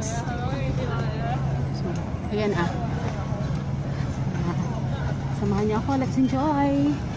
So, ayan ah. Samahan niyo ako. Let's enjoy!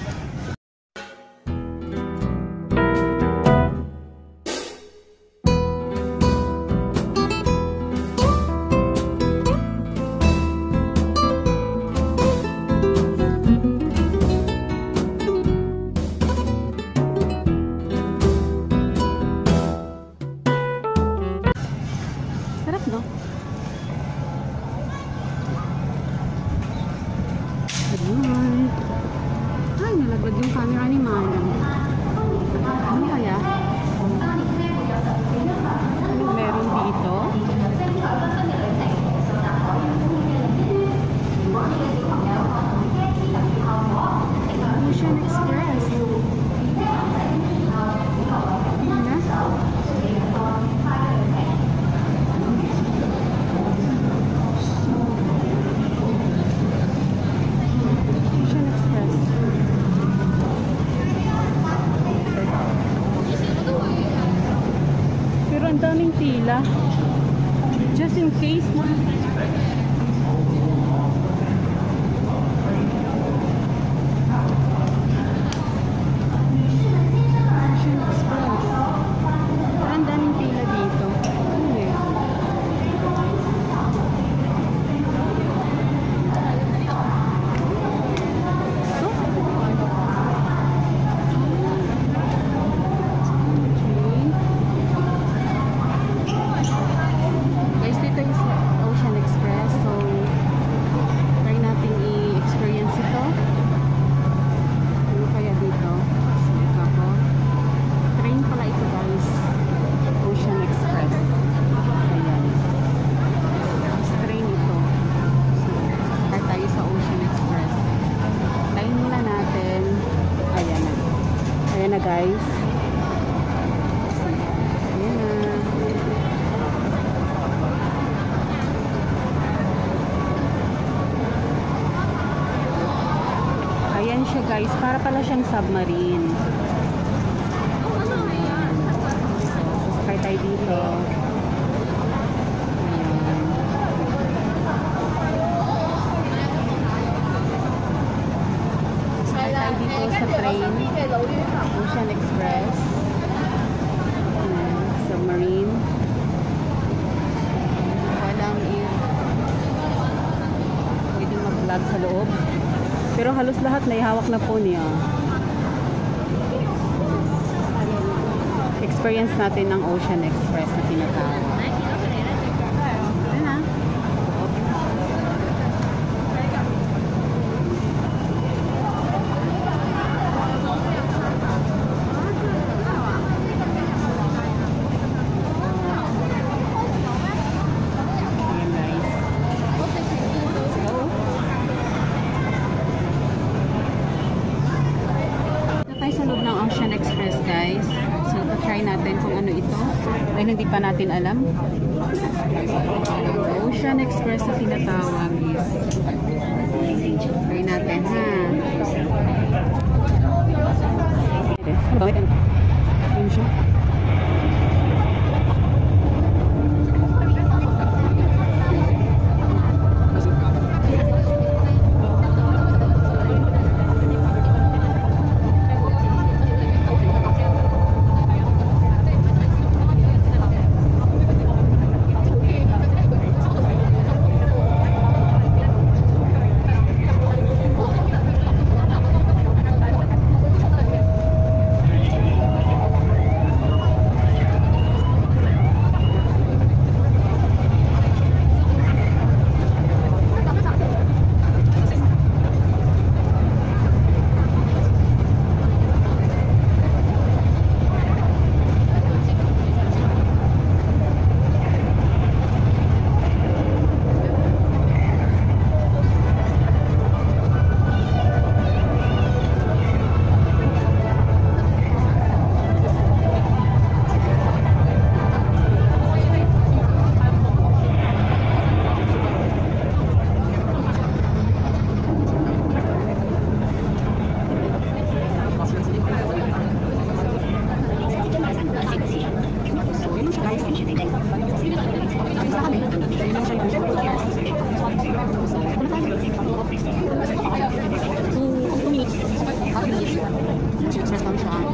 Ayan na guys. Ayan siya guys, para pala siyang submarine. Sakay tayo dito. Ayan. Sakay tayo dito sa train. Ocean Express. Submarine. Walang i- pwede mag-vlog sa loob. Pero halos lahat na ihawak na po niya. Experience natin ng Ocean Express na tinatawag. Ayan na. Ayan guys. Let's go. Na tayo sa loob ng Ocean Express, guys. So, try natin kung ano ito. Dahil hindi pa natin alam. Ocean Express na tinatawag is try natin, ha? Ano 这是长沙